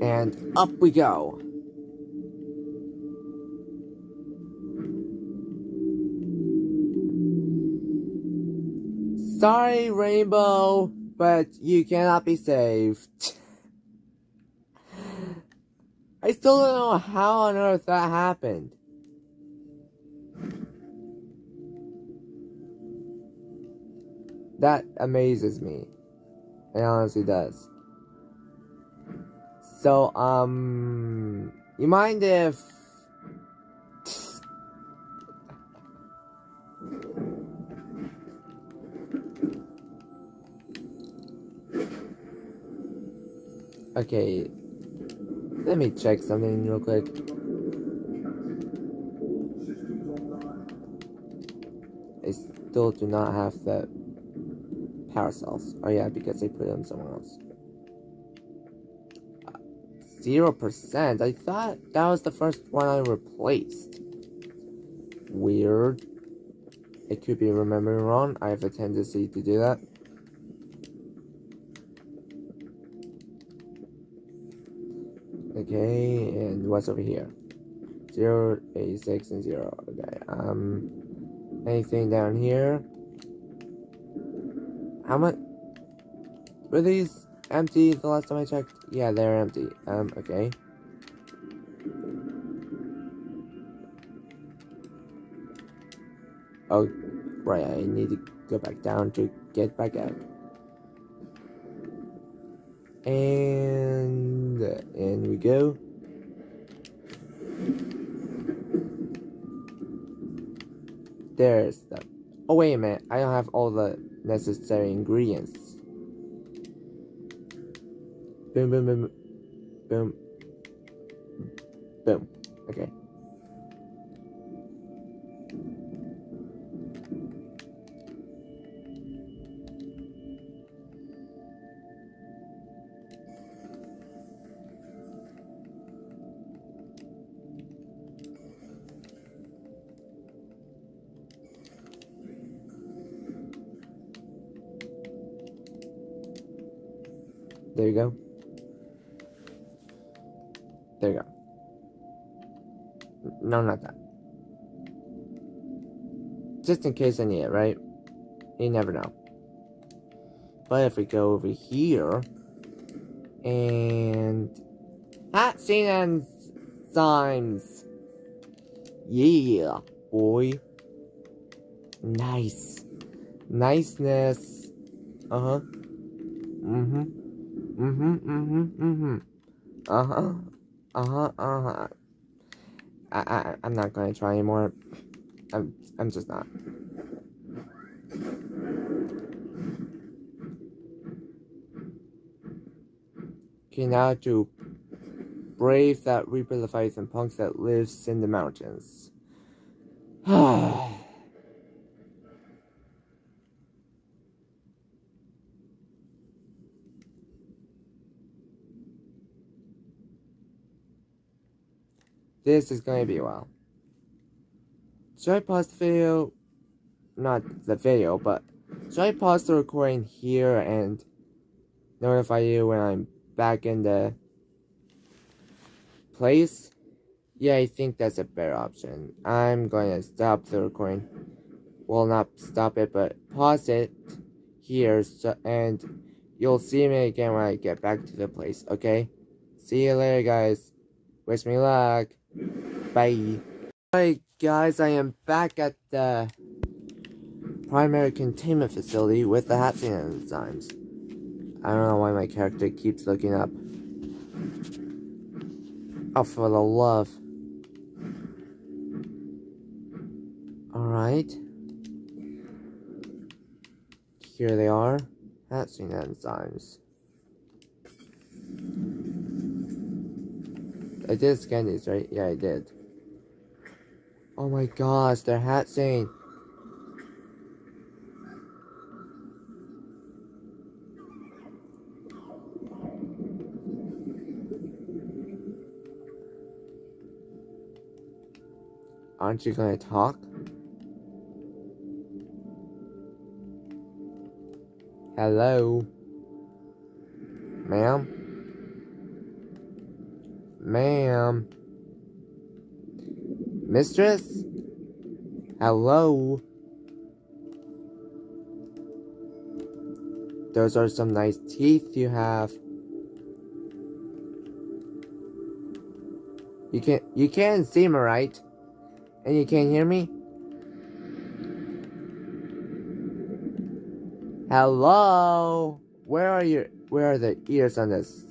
And up we go. Sorry, Rainbow, but you cannot be saved. I still don't know how on earth that happened. That amazes me. It honestly does. So, um, you mind if Okay, let me check something real quick. I still do not have the parasols. Oh yeah, because I put them somewhere else. Zero percent? I thought that was the first one I replaced. Weird. I could be remembering wrong. I have a tendency to do that. Okay, and what's over here? Zero, eight, six, and zero. Okay. Um, anything down here? How much? Were these empty the last time I checked? Yeah, they're empty. Um, okay. Oh, right, I need to go back down to get back out. And in we go. There's the. Oh wait a minute! I don't have all the necessary ingredients. Boom! Boom! Boom! Boom! Boom! Okay. There you go. There you go. No, not that. Just in case I need it, right? You never know. But if we go over here and hat and signs. Yeah, boy. Nice. Niceness. Uh-huh. Mm-hmm. Mm-hmm. Mm-hmm. Mm-hmm. Uh-huh. Uh-huh. Uh-huh. I, I I'm not gonna try anymore. I'm I'm just not. Okay, now to brave that Reaper and punks that lives in the mountains. This is going to be a while. Should I pause the video? Not the video, but should I pause the recording here and notify you when I'm back in the place? Yeah, I think that's a better option. I'm going to stop the recording. Well, not stop it, but pause it here, so, and you'll see me again when I get back to the place, okay? See you later, guys. Wish me luck. Bye. Alright, guys, I am back at the primary containment facility with the hatching enzymes. I don't know why my character keeps looking up. Oh, for the love. Alright. Here they are. Hatching enzymes. I did scan these, right? Yeah, I did. Oh my gosh, they're hatching. Aren't you gonna talk? Hello? Ma'am? Ma'am? Mistress? Hello? Those are some nice teeth you have. You can't you can't see me right? And you can't hear me? Hello? Where are your where are the ears on this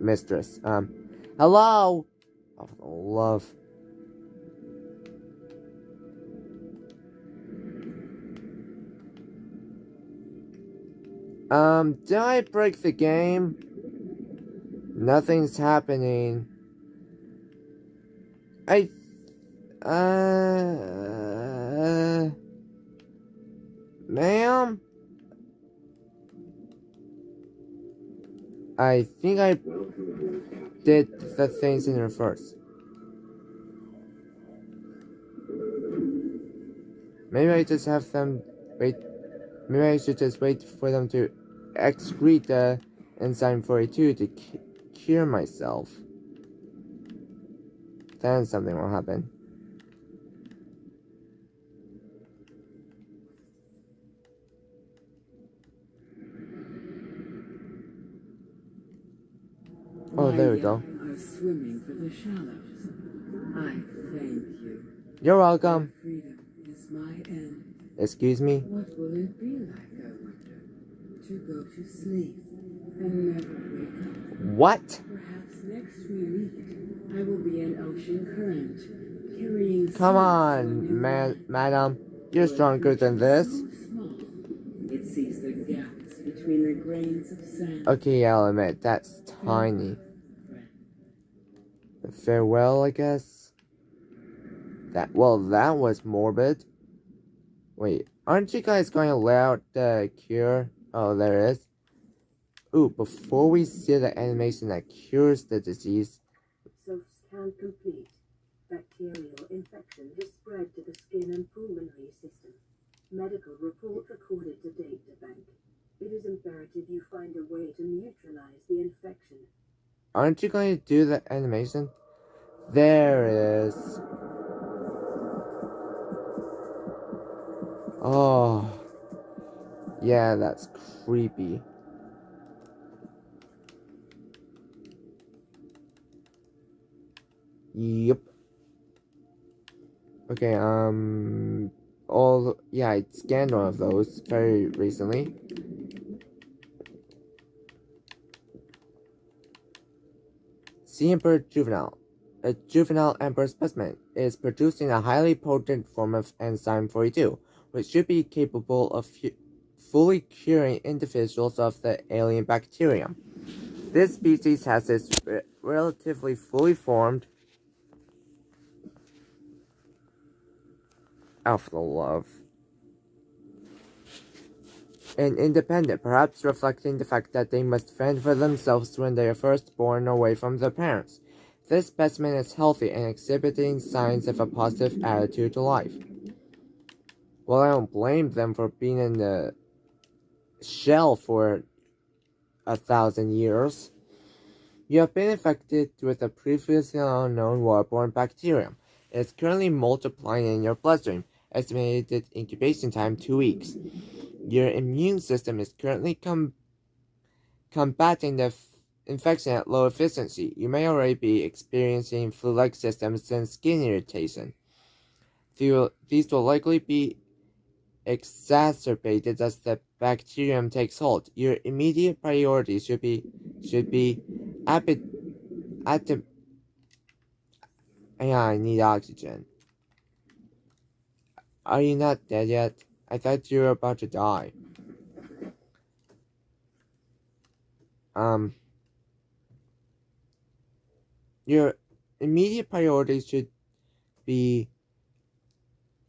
mistress? Um hello? Oh love. Um, did I break the game? Nothing's happening. I uh, ma'am? I think I did the things in reverse. Maybe I just have them wait. Maybe I should just wait for them to excrete the enzyme 42 to cure myself. Then something will happen. There we go. swimming for the shallows. I thank you. You're welcome. Freedom is my end. Excuse me? What will it be like, I wonder, to go to sleep and never wake up? What? Perhaps next we meet, I will be an ocean current, carrying Come on on, man, madam. You're stronger than this. It sees the gaps between the grains of sand. Okay, I'll admit, that's tiny. Farewell, I guess. That well, that was morbid. Wait, aren't you guys going to lay out the cure? Oh, there it is. Ooh, before we see the animation that cures the disease, Self-scan complete. Bacterial infection has spread to the skin and pulmonary system. Medical report recorded to databank. It is imperative you find a way to neutralize the infection. aren't you going to do the animation? There is. Oh. Yeah, that's creepy. Yep. Okay, um, all, yeah, I scanned one of those very recently. Sea Emperor Juvenile. A juvenile emperor specimen is producing a highly potent form of enzyme 42, which should be capable of fully curing individuals of the alien bacterium. This species has its re relatively fully formed alpha love and independent, perhaps reflecting the fact that they must fend for themselves when they are first born away from their parents. This specimen is healthy and exhibiting signs of a positive attitude to life. Well, I don't blame them for being in the shell for a thousand years. You have been infected with a previously unknown waterborne bacterium. It is currently multiplying in your bloodstream. Estimated incubation time 2 weeks. Your immune system is currently com combating the infection at low efficiency. You may already be experiencing flu-like symptoms and skin irritation. These will likely be exacerbated as the bacterium takes hold. Your immediate priority should be should be apid, atom, yeah, I need oxygen. Are you not dead yet? I thought you were about to die. Um, your immediate priorities should be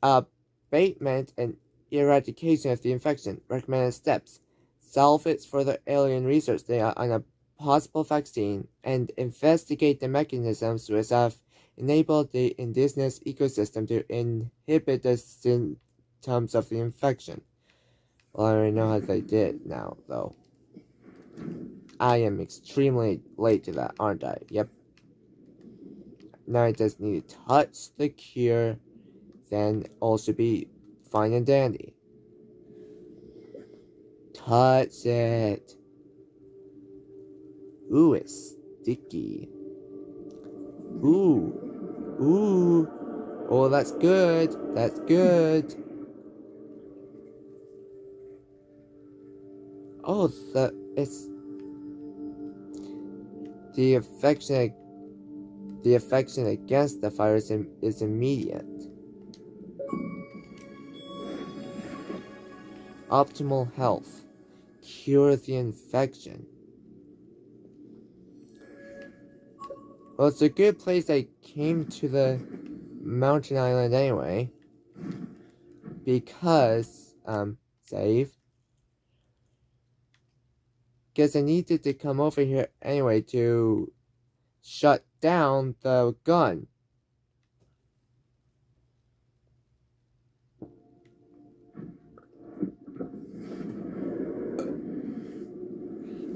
abatement and eradication of the infection. Recommended steps. Salvage further alien research data on a possible vaccine and investigate the mechanisms which have enabled the indigenous ecosystem to inhibit the symptoms of the infection. Well, I already know how they did now, though. I am extremely late to that, aren't I? Yep. Now I just need to touch the cure, then all should be fine and dandy. Touch it. Ooh, it's sticky. Ooh. Ooh. Oh, that's good. That's good. Oh, the it's the affection the affection against the virus is immediate. Optimal health. Cure the infection. Well, it's a good place I came to the mountain island anyway. Because, um, save. Because I needed to come over here anyway to shut down the gun.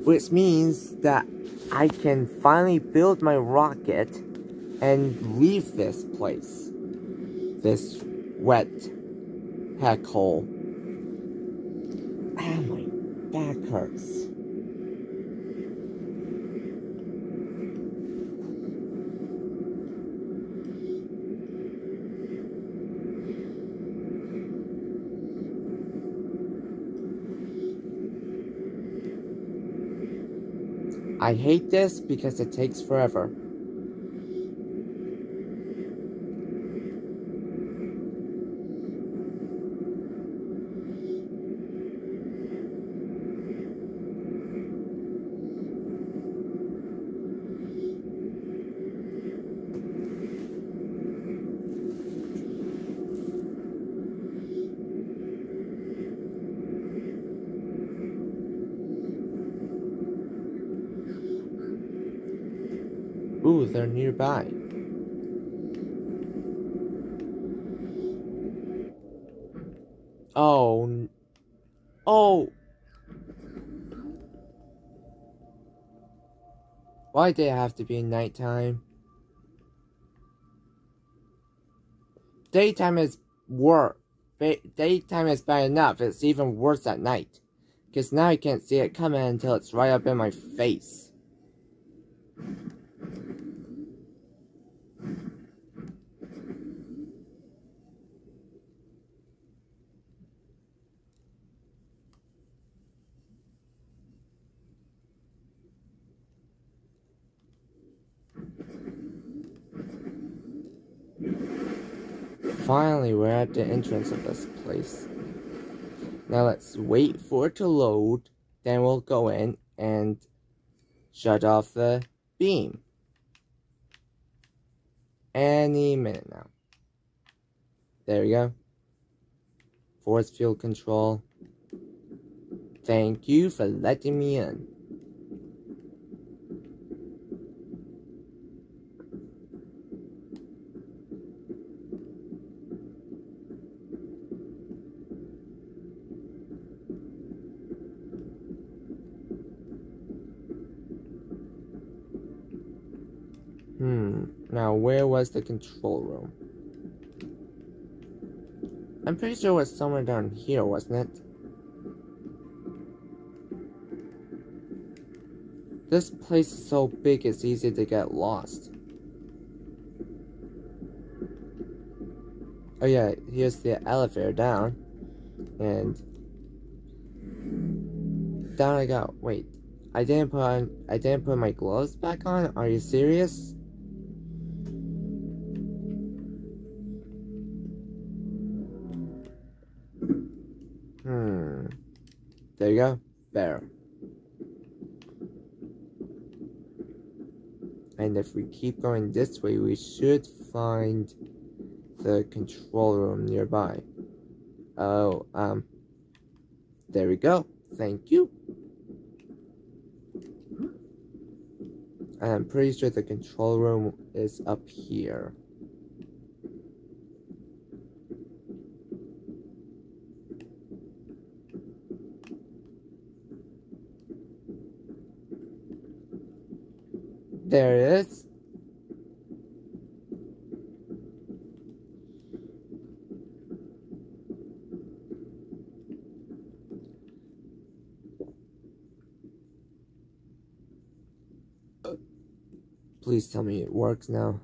which means that I can finally build my rocket and leave this place. This wet heck hole. Ah, my back hurts. I hate this because it takes forever. Ooh, they're nearby. Oh. Oh. Why did it have to be in nighttime? Daytime is worse. Daytime is bad enough. It's even worse at night. Because now I can't see it coming until it's right up in my face. Finally, we're at the entrance of this place. Now let's wait for it to load, then we'll go in and shut off the beam. Any minute now. There we go. Force field control. Thank you for letting me in. Hmm, now where was the control room? I'm pretty sure it was somewhere down here, wasn't it? This place is so big it's easy to get lost. Oh yeah, here's the elevator down. And down I go. Wait, I didn't put on I didn't put my gloves back on? Are you serious? Better. And if we keep going this way, we should find the control room nearby. Oh, um, there we go. Thank you. I'm pretty sure the control room is up here. There it is. Uh, please tell me it works now.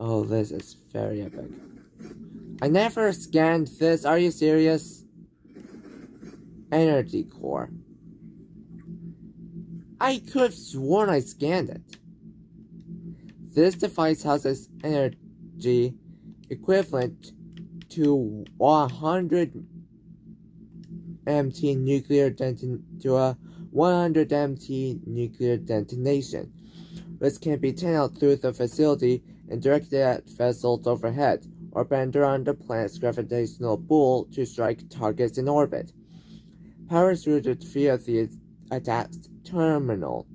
Oh, this is very epic. I never scanned this. Are you serious? Energy core. I could have sworn I scanned it. This device has houses energy equivalent to 100 MT nuclear deton to a 100 MT nuclear detonation, which can be channeled through the facility and directed at vessels overhead, or bent around the planet's gravitational pull to strike targets in orbit. Power is routed via the attached terminal,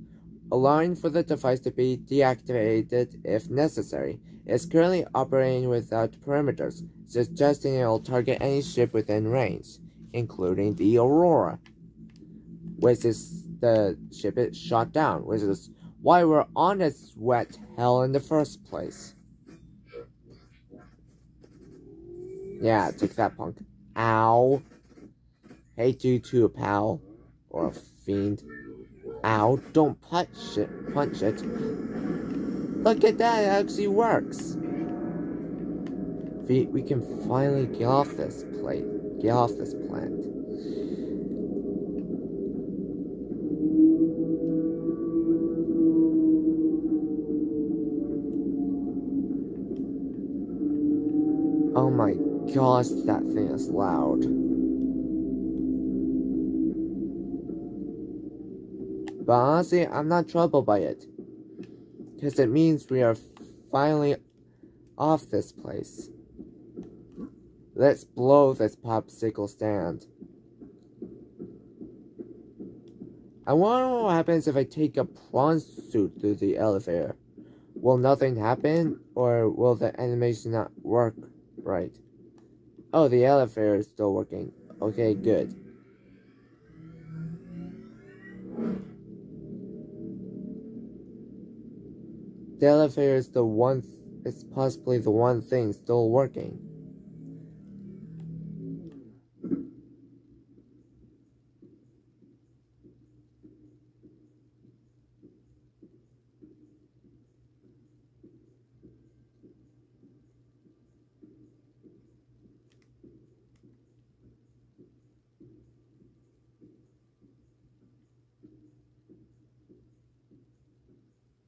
allowing for the device to be deactivated if necessary. Is currently operating without perimeters, suggesting it will target any ship within range, including the Aurora, which is the ship it shot down, which is why we're on this wet hell in the first place. Yeah, take that punk. Ow. Hate you too, pal. Or a fiend. Ow, don't punch it. Punch it. Look at that, it actually works. We, we can finally get off this plate. Get off this planet. Oh my gosh, that thing is loud. But honestly, I'm not troubled by it. Because it means we are finally off this place. Let's blow this popsicle stand. I wonder what happens if I take a prawn suit through the elevator. Will nothing happen, or will the animation not work right? Oh, the elevator is still working. Okay, good. The elevator is the one, it's possibly the one thing still working.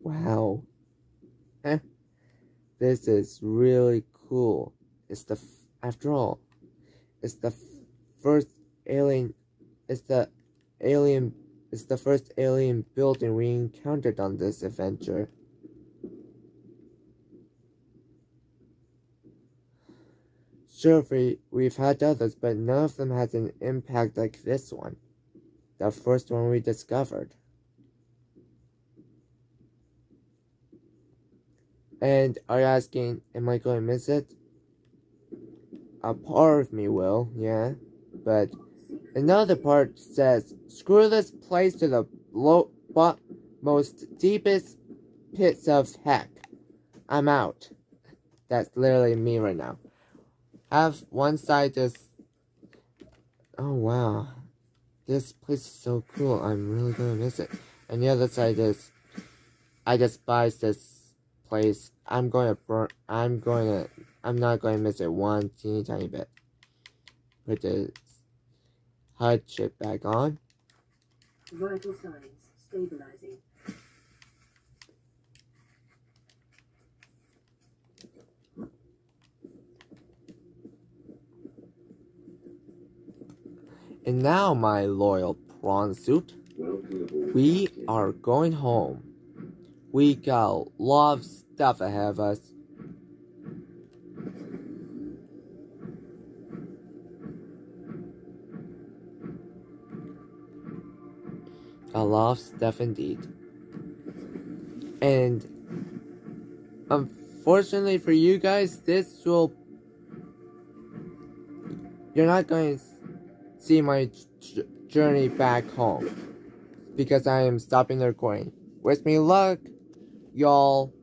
Wow. This is really cool. It's the, after all, it's the first alien, it's the alien, it's the first alien building we encountered on this adventure. Sure, we, we've had others, but none of them has an impact like this one. The first one we discovered. And are you asking, am I going to miss it? A part of me will, yeah. But another part says, screw this place to the low, bo- most deepest pits of heck. I'm out. That's literally me right now. Have one side just, oh wow, this place is so cool. I'm really gonna miss it. And the other side is, I despise this place. I'm going to burn. I'm going to. I'm not going to miss it one teeny tiny bit. Put the HUD chip back on. Vital signs stabilizing. And now, my loyal prawn suit, we are going home. We got a lot of stuff ahead of us. A lot of stuff indeed. And unfortunately for you guys, this will. You're not going to see my journey back home because I am stopping the recording. Wish me luck, y'all.